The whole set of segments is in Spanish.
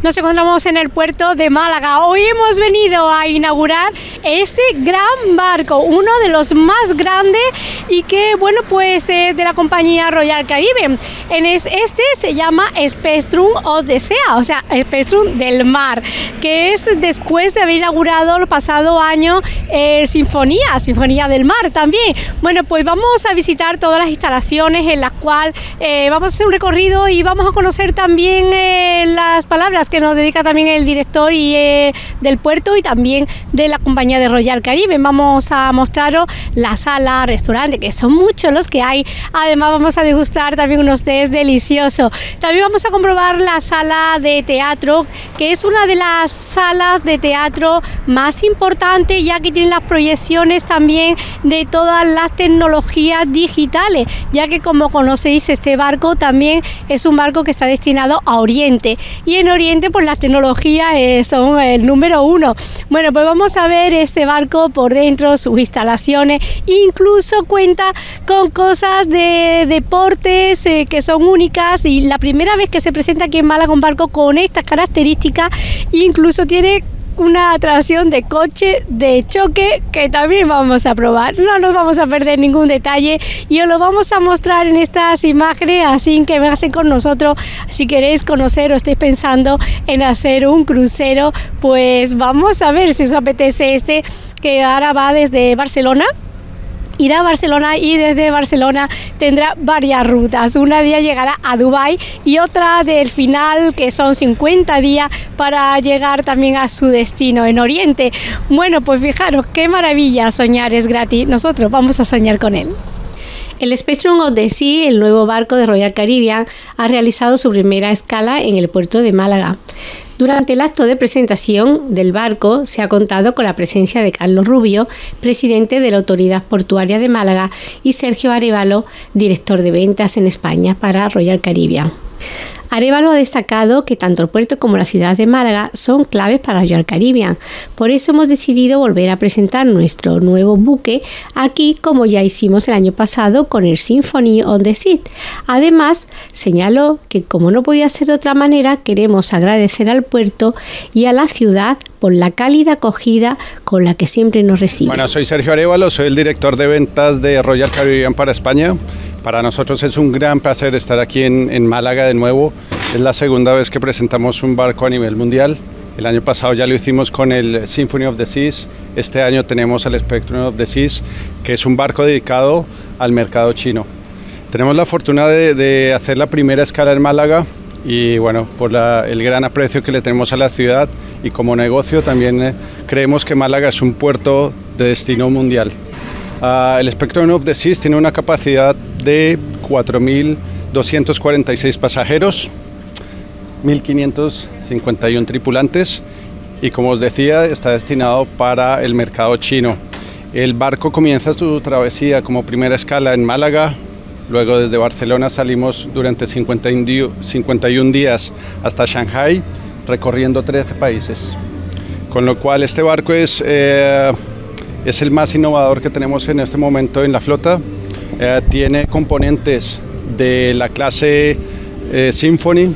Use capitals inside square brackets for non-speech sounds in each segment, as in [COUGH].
Nos encontramos en el puerto de Málaga. Hoy hemos venido a inaugurar este gran barco, uno de los más grandes y que, bueno, pues es de la compañía Royal Caribbean. En este se llama Spectrum Odisea, o sea, Spectrum del mar, que es después de haber inaugurado el pasado año eh, Sinfonía, Sinfonía del Mar también. Bueno, pues vamos a visitar todas las instalaciones en las cuales eh, vamos a hacer un recorrido y vamos a conocer también eh, las palabras que nos dedica también el director y, eh, del puerto y también de la compañía de Royal Caribe. Vamos a mostraros la sala, restaurante, que son muchos los que hay. Además vamos a degustar también unos tés deliciosos. También vamos a comprobar la sala de teatro, que es una de las salas de teatro más importantes, ya que tiene las proyecciones también de todas las tecnologías digitales, ya que como conocéis este barco también es un barco que está destinado a Oriente y en Oriente por las tecnologías son el número uno. Bueno, pues vamos a ver este barco por dentro, sus instalaciones, incluso cuenta con cosas de deportes eh, que son únicas y la primera vez que se presenta aquí en Málaga un barco con estas características, incluso tiene una atracción de coche de choque que también vamos a probar. No nos vamos a perder ningún detalle y os lo vamos a mostrar en estas imágenes, así que véngase con nosotros. Si queréis conocer o estéis pensando en hacer un crucero, pues vamos a ver si os apetece este que ahora va desde Barcelona irá a Barcelona y desde Barcelona tendrá varias rutas. Una día llegará a Dubai y otra del final que son 50 días para llegar también a su destino en Oriente. Bueno, pues fijaros qué maravilla soñar es gratis. Nosotros vamos a soñar con él. El Spectrum of the Sea, el nuevo barco de Royal Caribbean, ha realizado su primera escala en el puerto de Málaga. Durante el acto de presentación del barco se ha contado con la presencia de Carlos Rubio, presidente de la Autoridad Portuaria de Málaga, y Sergio Arevalo, director de ventas en España para Royal Caribbean. Arevalo ha destacado que tanto el puerto como la ciudad de Málaga son claves para Royal Caribbean. Por eso hemos decidido volver a presentar nuestro nuevo buque aquí como ya hicimos el año pasado con el Symphony on the Sea. Además, señaló que como no podía ser de otra manera, queremos agradecer al puerto y a la ciudad por la cálida acogida con la que siempre nos recibe. Bueno, soy Sergio Arevalo, soy el director de ventas de Royal Caribbean para España. Para nosotros es un gran placer estar aquí en, Málaga de nuevo. Es la segunda vez que presentamos un barco a nivel mundial. El año pasado ya lo hicimos con el Symphony of the Seas. Este año tenemos el Spectrum of the Seas, que es un barco dedicado al mercado chino. Tenemos la fortuna de, hacer la primera escala en Málaga y bueno, por el gran aprecio que le tenemos a la ciudad y como negocio también eh, creemos que Málaga es un puerto de destino mundial. Ah, el Spectrum of the Seas tiene una capacidad de 4.246 pasajeros, 1.551 tripulantes y como os decía está destinado para el mercado chino. El barco comienza su travesía como primera escala en Málaga, luego desde Barcelona salimos durante 51 días hasta Shanghai recorriendo 13 países. Con lo cual este barco es eh, es el más innovador que tenemos en este momento en la flota. Eh, tiene componentes de la clase eh, Symphony,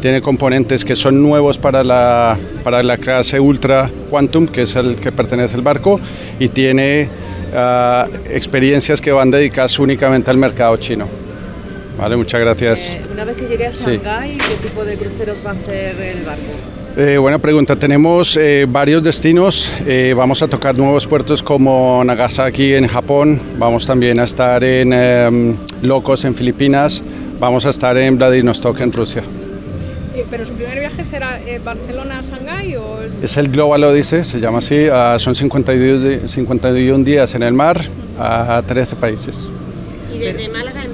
tiene componentes que son nuevos para la, para la clase Ultra Quantum, que es el que pertenece al barco, y tiene ah, experiencias que van dedicadas únicamente al mercado chino. Vale, muchas gracias. Eh, una vez que llegue a Shanghái, ¿qué tipo de cruceros va a hacer el barco? Eh, buena pregunta. Tenemos eh, varios destinos. Eh, vamos a tocar nuevos puertos como Nagasaki en Japón. Vamos también a estar en em, Locos en Filipinas. Vamos a estar en Vladivostok en Rusia. ¿Pero su primer viaje será Barcelona-Shanghái? O... Es el Global Odyssey, se llama así. Ah, son 52, 51 días en el mar a 13 países. ¿Y desde Málaga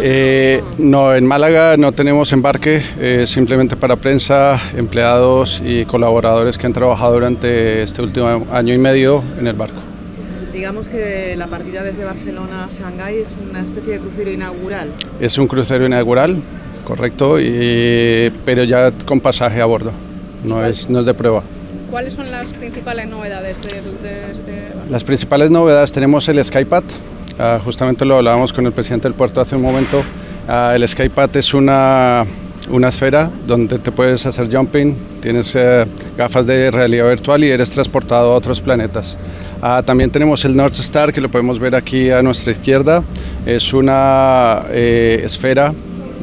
eh, no, en Málaga no tenemos embarque, eh, simplemente para prensa, empleados y colaboradores que han trabajado durante este último año y medio en el barco. Digamos que la partida desde Barcelona a Shanghái es una especie de crucero inaugural. Es un crucero inaugural, correcto, pero ya con pasaje a bordo, no es, no es de prueba. ¿Cuáles son las principales novedades de, de este barco? Las principales novedades tenemos el Skypad, Ah, justamente lo hablábamos con el presidente del puerto hace un momento. Ah, el Skypad es una una esfera donde te puedes hacer jumping, tienes eh, gafas de realidad virtual y eres transportado a otros planetas. Ah, también tenemos el North Star que lo podemos ver aquí a nuestra izquierda. Es una eh, esfera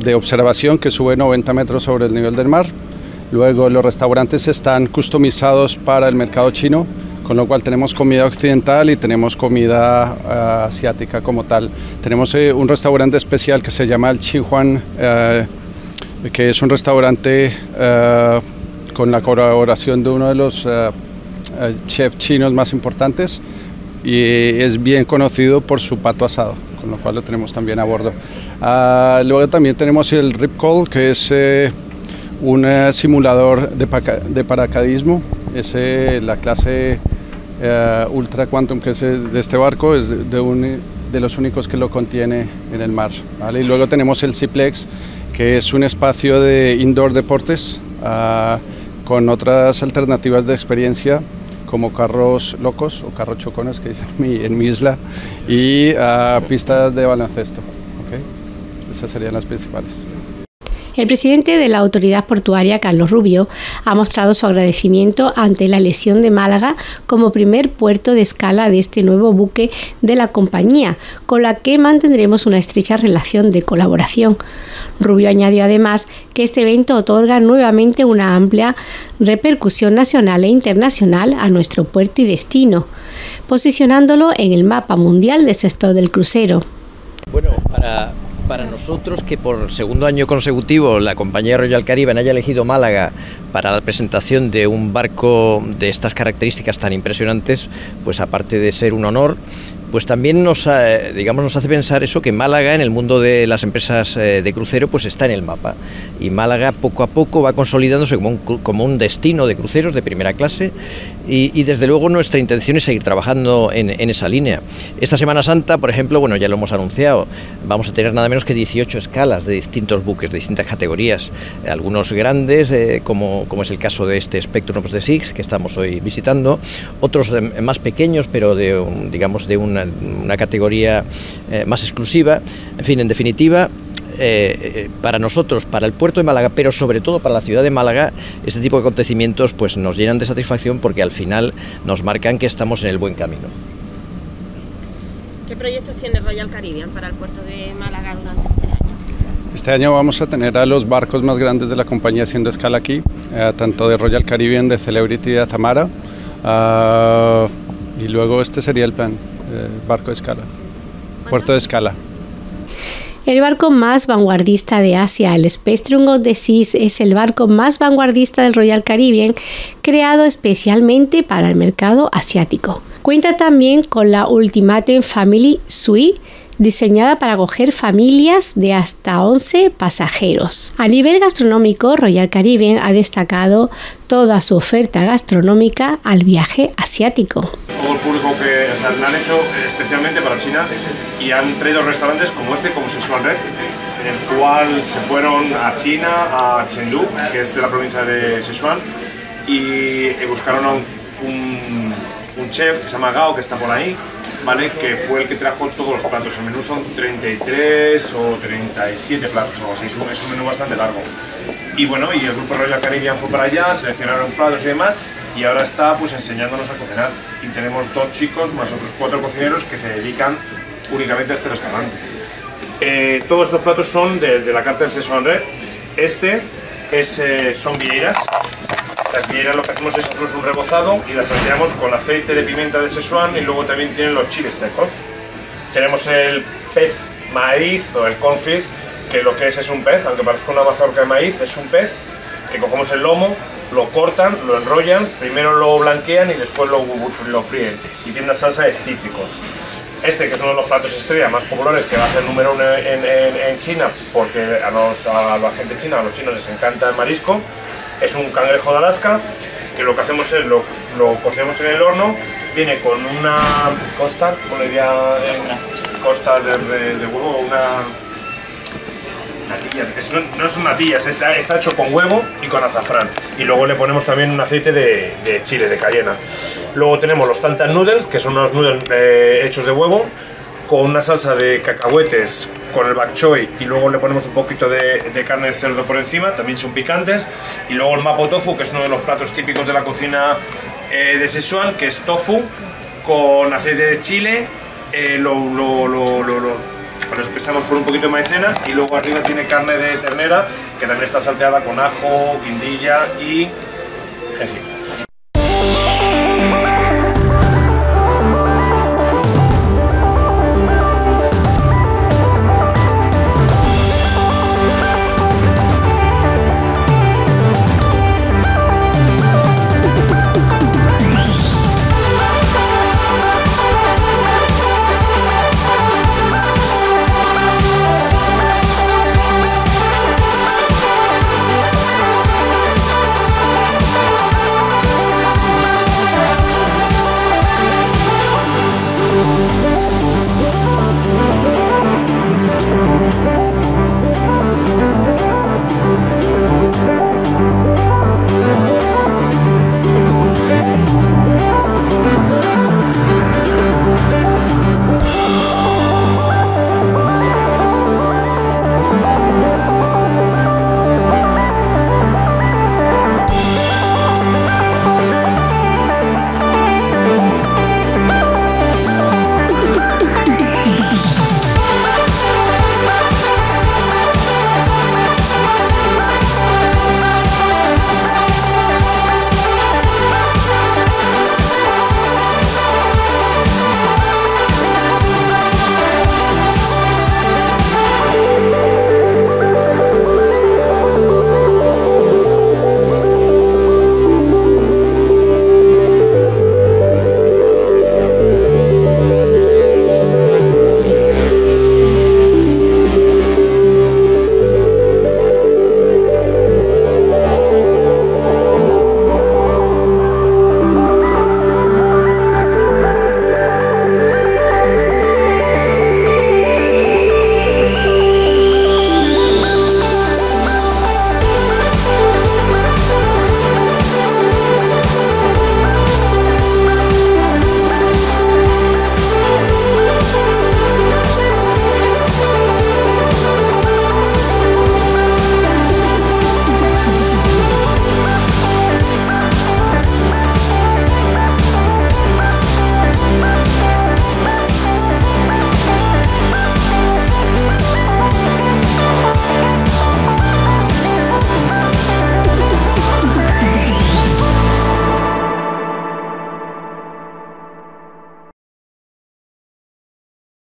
de observación que sube 90 metros sobre el nivel del mar. Luego los restaurantes están customizados para el mercado chino, con lo cual tenemos comida occidental y tenemos comida uh, asiática como tal. Tenemos eh, un restaurante especial que se llama el Chihuan, uh, que es un restaurante con la colaboración de uno de los chefs chinos más importantes y es bien conocido por su pato asado con lo cual lo tenemos también a bordo. Uh, luego también tenemos el Ripcall, que es eh, un eh, simulador de, de, paracaidismo, es eh, la clase Ultra Quantum que es de este barco, es de, un, de, los únicos que lo contiene en el mar. ¿vale? Y luego tenemos el Ciplex, que es un espacio de indoor deportes uh, con otras alternativas de experiencia como carros locos o carros chocones que dicen [LAUGHS] en mi, en mi isla y uh, pistas de baloncesto. ¿okay? Esas serían las principales. El presidente de la autoridad portuaria, Carlos Rubio, ha mostrado su agradecimiento ante la elección de Málaga como primer puerto de escala de este nuevo buque de la compañía, con la que mantendremos una estrecha relación de colaboración. Rubio añadió además que este evento otorga nuevamente una amplia repercusión nacional e internacional a nuestro puerto y destino, posicionándolo en el mapa mundial del sector del crucero. Bueno, para para nosotros que por segundo año consecutivo la compañía Royal Caribbean haya elegido Málaga para la presentación de un barco de estas características tan impresionantes, pues aparte de ser un honor, pues también nos, eh, digamos, nos hace pensar eso que Málaga en el mundo de las empresas eh, de crucero pues está en el mapa. Y Málaga poco a poco va consolidándose como un, como un destino de cruceros de primera clase. Y, desde luego nuestra intención es seguir trabajando en, esa línea. Esta Semana Santa, por ejemplo, bueno, ya lo hemos anunciado, vamos a tener nada menos que 18 escalas de distintos buques, de distintas categorías, algunos grandes, eh, como, como es el caso de este Spectrum of the Six que estamos hoy visitando, otros más pequeños, pero de, digamos, de una, una categoría eh, más exclusiva. En fin, en definitiva, eh, para nosotros, para el puerto de Málaga, pero sobre todo para la ciudad de Málaga, este tipo de acontecimientos pues nos llenan de satisfacción porque al final nos marcan que estamos en el buen camino. ¿Qué proyectos tiene Royal Caribbean para el puerto de Málaga durante este año? Este año vamos a tener a los barcos más grandes de la compañía haciendo escala aquí, eh, tanto de Royal Caribbean, de Celebrity y de Azamara. Uh, y luego este sería el plan, eh, barco de escala, puerto de escala. El barco más vanguardista de Asia, el Spectrum of the Seas, es el barco más vanguardista del Royal Caribbean, creado especialmente para el mercado asiático. Cuenta también con la Ultimate Family Suite, diseñada para acoger familias de hasta 11 pasajeros. A nivel gastronómico, Royal Caribbean ha destacado toda su oferta gastronómica al viaje asiático. Todo el público que o sea, han hecho especialmente para China y han traído restaurantes como este, como Sichuan Red, en el cual se fueron a China, a Chengdu, que es de la provincia de Sichuan, y buscaron a un, un, un chef que se llama Gao, que está por ahí, que fue el que trajo todos los platos. El menú son 33 o 37 platos o así, es un, menú bastante largo. Y bueno, y el grupo Royal Caribbean fue para allá, seleccionaron platos y demás, y ahora está pues enseñándonos a cocinar. Y tenemos dos chicos más otros cuatro cocineros que se dedican únicamente a este restaurante. Eh, todos estos platos son de, de la carta del Szechuan Red. Este es, eh, son vieiras, vieras lo que hacemos es hacernos un rebozado y las salteamos con aceite de pimienta de Szechuan y luego también tienen los chiles secos. Tenemos el pez maíz o el confis, que lo que es es un pez, aunque parezca una mazorca de maíz, es un pez que cogemos el lomo, lo cortan, lo enrollan, primero lo blanquean y después lo, lo fríen y tiene una salsa de cítricos. Este, que es uno de los platos estrella más populares, que va a ser número uno en, en, en China, porque a, los, a la gente china, a los chinos les encanta el marisco, es un cangrejo de Alaska, que lo que hacemos es lo, lo cocemos en el horno, viene con una costa, como le diría, costa de, de, de huevo, una natillas, es, no, no, son natillas, está, está, hecho con huevo y con azafrán. Y luego le ponemos también un aceite de, de chile, de cayena. Luego tenemos los tantan noodles, que son unos noodles eh, hechos de huevo, con una salsa de cacahuetes con el bok choy y luego le ponemos un poquito de, de carne de cerdo por encima, también son picantes. Y luego el mapo tofu, que es uno de los platos típicos de la cocina eh, de Sichuan, que es tofu con aceite de chile, eh, lo, lo, lo, lo, espesamos con un poquito de maicena y luego arriba tiene carne de ternera que también está salteada con ajo, guindilla y jengibre.